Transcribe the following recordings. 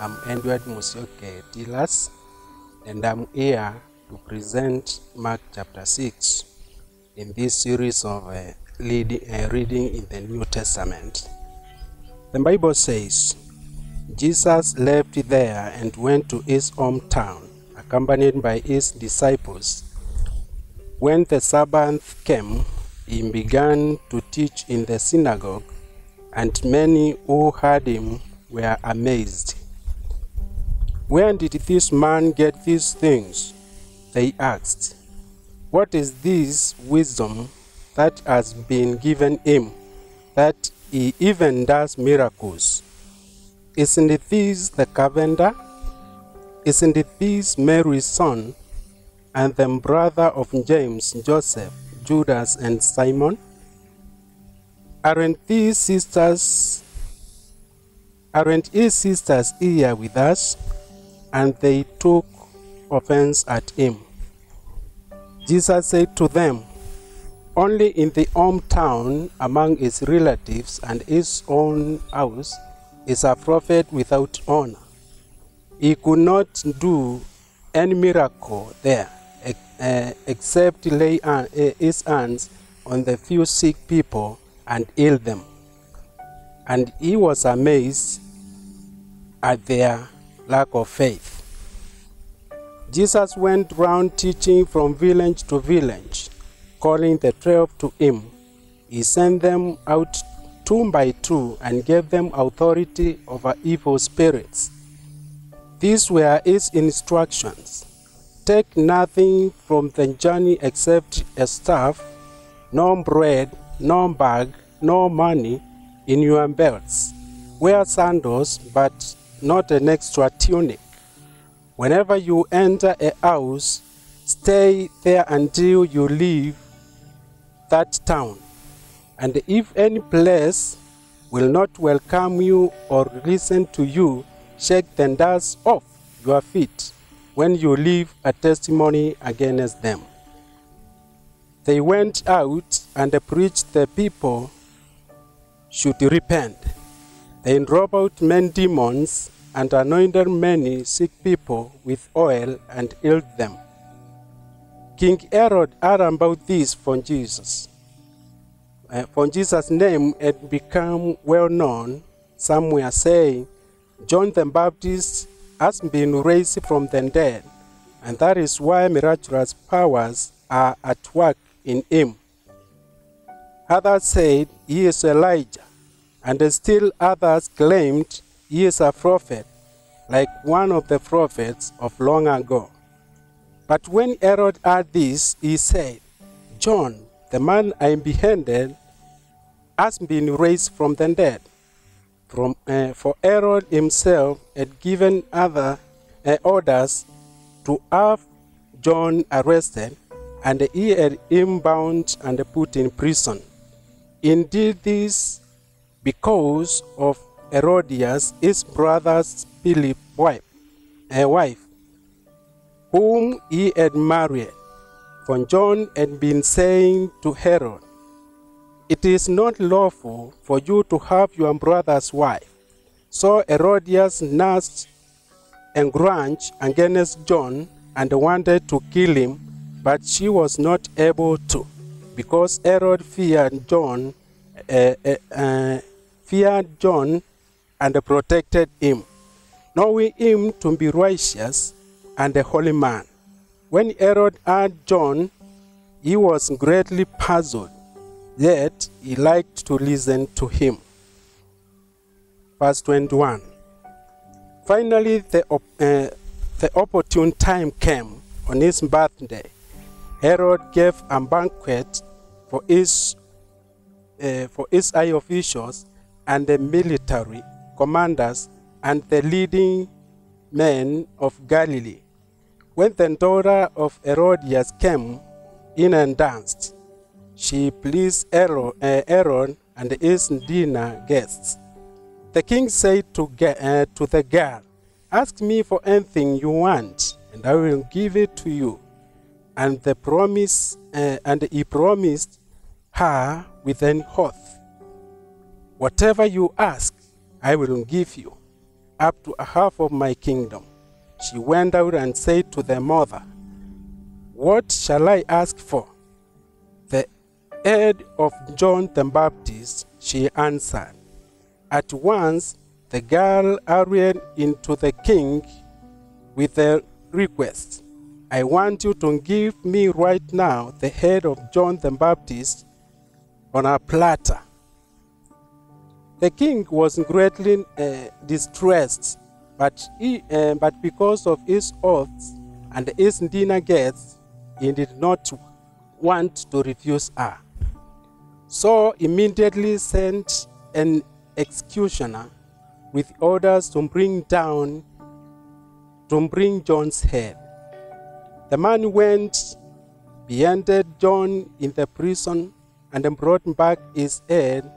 I'm Edward Musyoke Tilas, and I'm here to present Mark chapter 6 in this series of uh, lead, uh, reading in the New Testament. The Bible says, Jesus left there and went to his hometown, accompanied by his disciples. When the Sabbath came, he began to teach in the synagogue, and many who heard him were amazed. Where did this man get these things? They asked. What is this wisdom that has been given him, that he even does miracles? Isn't this the carpenter? Isn't this Mary's son, and the brother of James, Joseph, Judas, and Simon? Aren't these sisters aren't his sisters here with us? And they took offense at him. Jesus said to them, Only in the hometown among his relatives and his own house is a prophet without honor. He could not do any miracle there uh, except lay uh, his hands on the few sick people and heal them. And he was amazed at their lack of faith. Jesus went round teaching from village to village, calling the twelve to him. He sent them out two by two and gave them authority over evil spirits. These were his instructions Take nothing from the journey except a staff, no bread, no bag, no money in your belts. Wear sandals, but not an extra tunic. Whenever you enter a house, stay there until you leave that town. And if any place will not welcome you or listen to you, shake the dust off your feet when you leave a testimony against them. They went out and preached the people should repent. They drove out many demons and anointed many sick people with oil and healed them. King Herod heard about this from Jesus. Uh, for Jesus' name had become well known, some were saying, John the Baptist has been raised from the dead, and that is why miraculous powers are at work in him. Others said he is Elijah, and still others claimed he is a prophet, like one of the prophets of long ago. But when Herod heard this, he said, John, the man I beheaded, has been raised from the dead. From, uh, for Herod himself had given other uh, orders to have John arrested, and he had him bound and put in prison. Indeed, this because of Herodias, his brother's Philip's wife, a wife, whom he had married. For John had been saying to Herod, It is not lawful for you to have your brother's wife. So Herodias nursed a grudge against John and wanted to kill him, but she was not able to, because Herod feared John, uh, uh, feared John, and protected him, knowing him to be righteous and a holy man. When Herod heard John, he was greatly puzzled, yet he liked to listen to him. Verse 21. Finally, the, uh, the opportune time came on his birthday. Herod gave a banquet for his, uh, for his high officials and the military commanders and the leading men of Galilee. When the daughter of Herodias came in and danced, she pleased Herod, uh, and his dinner guests. The king said to, uh, to the girl, Ask me for anything you want, and I will give it to you. And the promise, uh, and he promised her with an oath, Whatever you ask, I will give you. up to a half of my kingdom. She went out and said to the mother, What shall I ask for? The head of John the Baptist, she answered. At once the girl hurried into the king with a request. I want you to give me right now the head of John the Baptist on a platter. The king was greatly uh, distressed, but, he, uh, but because of his oaths and his dinner guests, he did not want to refuse her. So immediately sent an executioner with orders to bring down to bring John's head. The man went, beheaded John in the prison, and brought back his head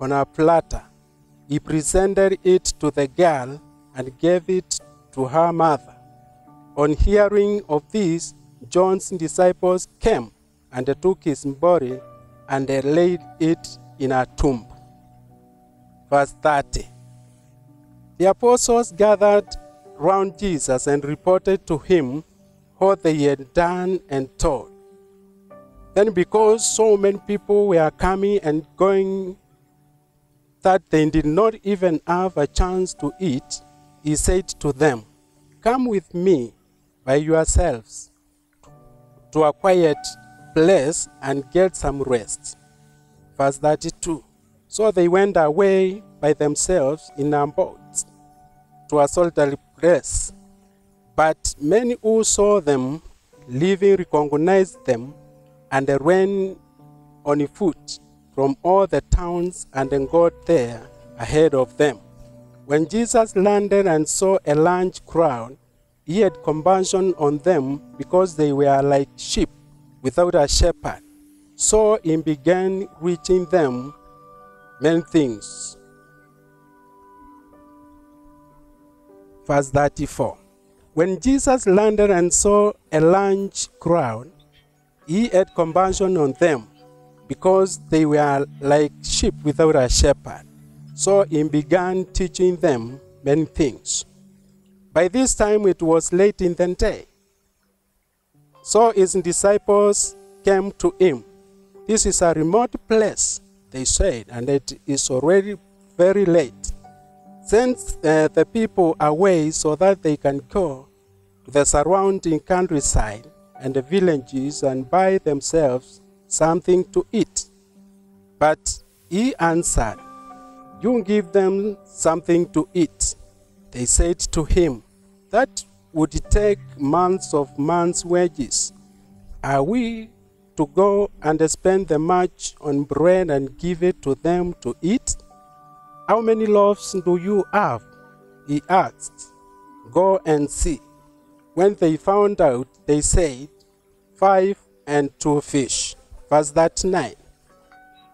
on a platter. He presented it to the girl and gave it to her mother. On hearing of this, John's disciples came and took his body and they laid it in a tomb. Verse 30. The apostles gathered round Jesus and reported to him what they had done and told. Then, because so many people were coming and going that they did not even have a chance to eat, he said to them, Come with me by yourselves to a quiet place and get some rest. Verse 32. So they went away by themselves in a boat to a solitary place. But many who saw them leaving recognized them and ran on foot from all the towns and then got there ahead of them. When Jesus landed and saw a large crowd, he had compassion on them because they were like sheep without a shepherd. So he began reaching them many things. Verse 34. When Jesus landed and saw a large crowd, he had compassion on them because they were like sheep without a shepherd. So he began teaching them many things. By this time it was late in the day. So his disciples came to him. This is a remote place, they said, and it is already very late. Send uh, the people away so that they can go to the surrounding countryside and the villages and buy themselves something to eat. But he answered, You give them something to eat. They said to him, That would take months of months' wages. Are we to go and spend the much on bread and give it to them to eat? How many loaves do you have? He asked. Go and see. When they found out, they said, Five and two fish. Verse 39.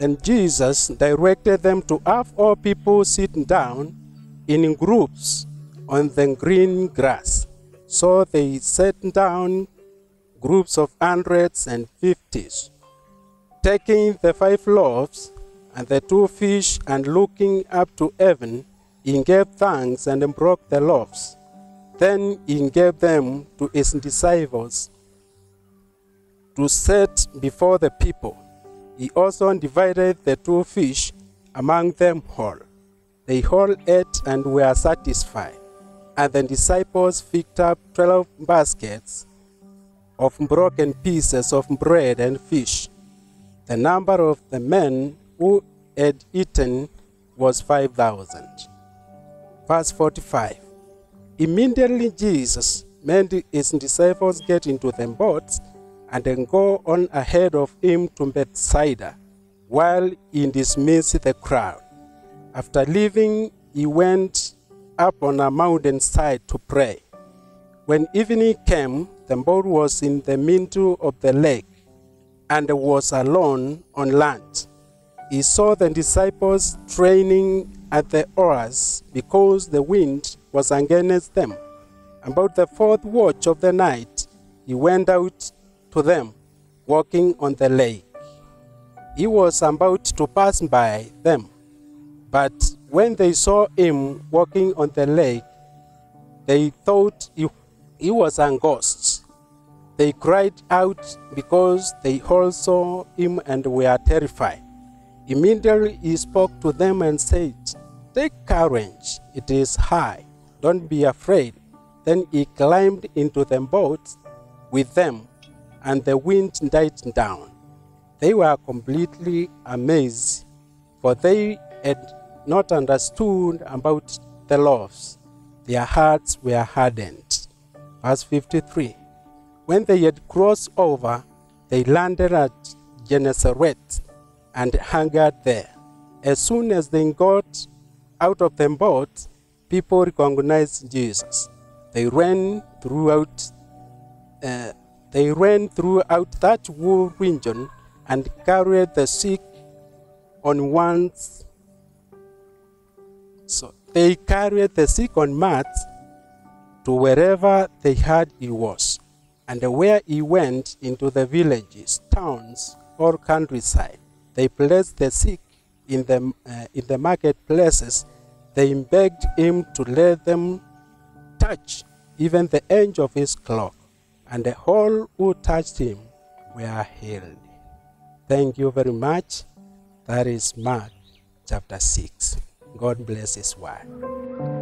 And Jesus directed them to have all people sit down in groups on the green grass. So they sat down groups of hundreds and fifties. Taking the five loaves and the two fish, and looking up to heaven, he gave thanks and broke the loaves. Then he gave them to his disciples to set before the people. He also divided the two fish among them all. They all ate and were satisfied and the disciples picked up twelve baskets of broken pieces of bread and fish. The number of the men who had eaten was 5,000. Verse 45 Immediately Jesus made his disciples get into the boats and then go on ahead of him to Bethsaida, while he dismissed the crowd. After leaving, he went up on a mountainside to pray. When evening came, the boat was in the middle of the lake and was alone on land. He saw the disciples training at the oars because the wind was against them. About the fourth watch of the night, he went out to them, walking on the lake. He was about to pass by them, but when they saw him walking on the lake, they thought he, he was a ghost. They cried out because they all saw him and were terrified. Immediately he spoke to them and said, Take courage, it is high, Don't be afraid. Then he climbed into the boat with them, and the wind died down. They were completely amazed, for they had not understood about the laws. Their hearts were hardened. Verse 53 When they had crossed over, they landed at Gennesaret and hungered there. As soon as they got out of the boat, people recognized Jesus. They ran throughout. Uh, they ran throughout that whole region and carried the sick on one's. So they carried the sick on mats to wherever they heard he was, and where he went into the villages, towns, or countryside. They placed the sick in the, uh, in the marketplaces. They begged him to let them touch even the edge of his cloak, and all who touched him were healed. Thank you very much. That is Mark chapter 6. God bless his word.